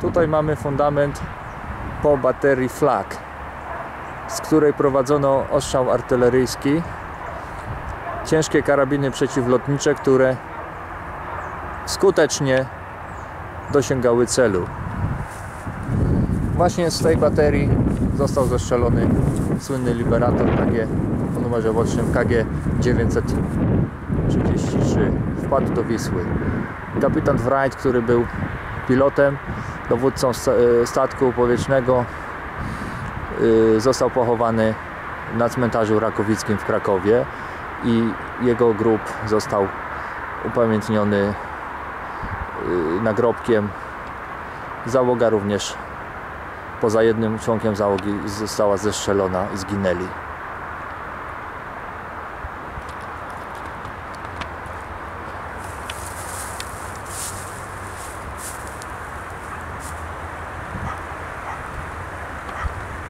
Tutaj mamy fundament po baterii flag, z której prowadzono ostrzał artyleryjski. Ciężkie karabiny przeciwlotnicze, które skutecznie dosięgały celu. Właśnie z tej baterii został zestrzelony słynny Liberator KG o numerze łącznym KG 933. Wpadł do Wisły. Kapitan Wright, który był pilotem, dowódcą e, statku powietrznego, y, został pochowany na cmentarzu rakowickim w Krakowie i jego grób został upamiętniony y, nagrobkiem. Załoga również poza jednym członkiem załogi została zestrzelona i zginęli.